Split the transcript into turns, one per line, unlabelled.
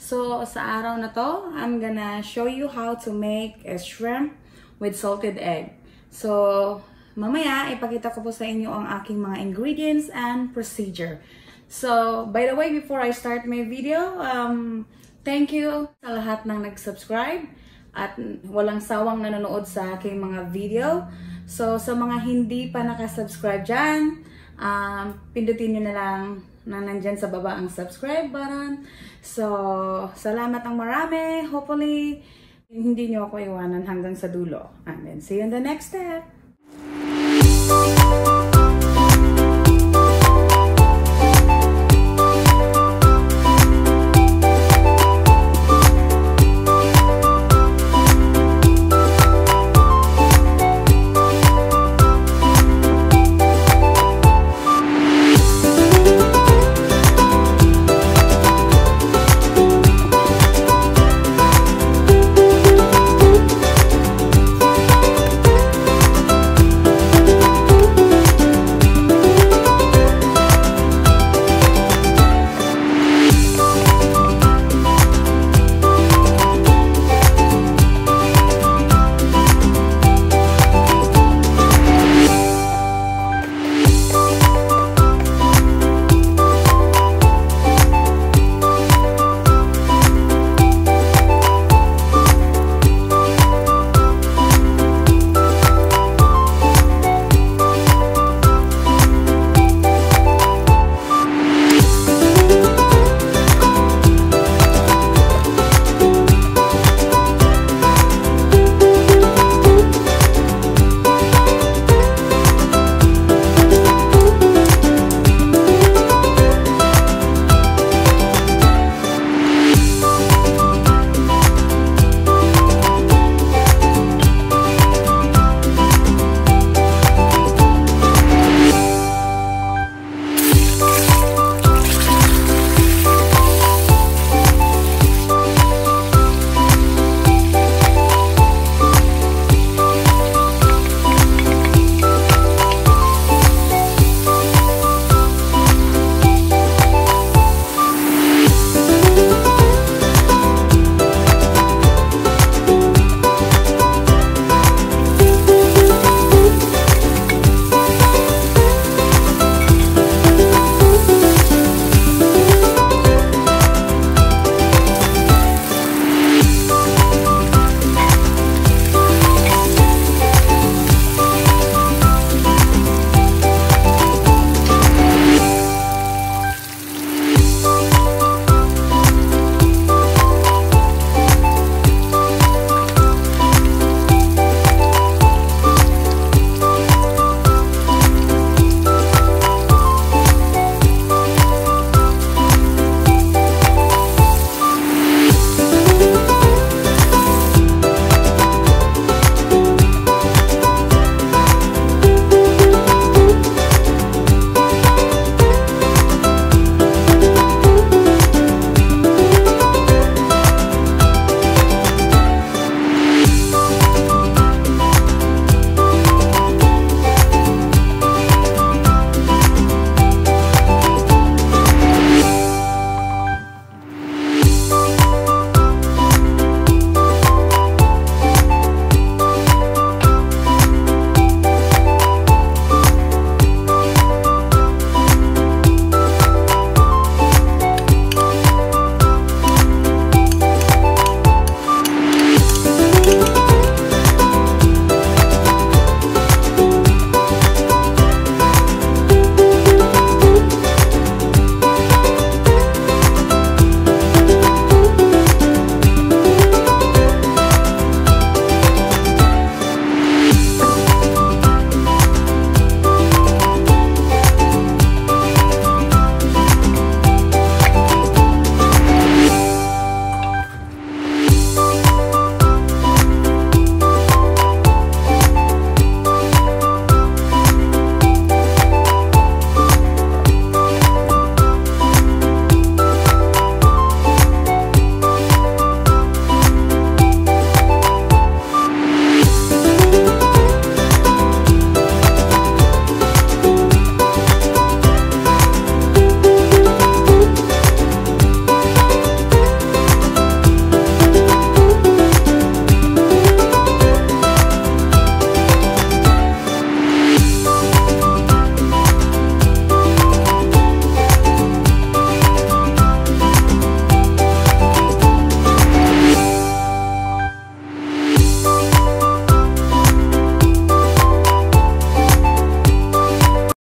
So, sa araw na to, I'm gonna show you how to make a shrimp with salted egg. So, mamaya, ipakita ko po sa inyo ang aking mga ingredients and procedure. So, by the way, before I start my video, um, thank you sa lahat ng nag-subscribe at walang sawang nanonood sa aking mga video. So, sa mga hindi pa nakasubscribe dyan, um, pindutin nyo na lang na nandyan sa baba ang subscribe button. So, salamat ang marami. Hopefully, hindi nyo ako iwanan hanggang sa dulo. And then, see you in the next step.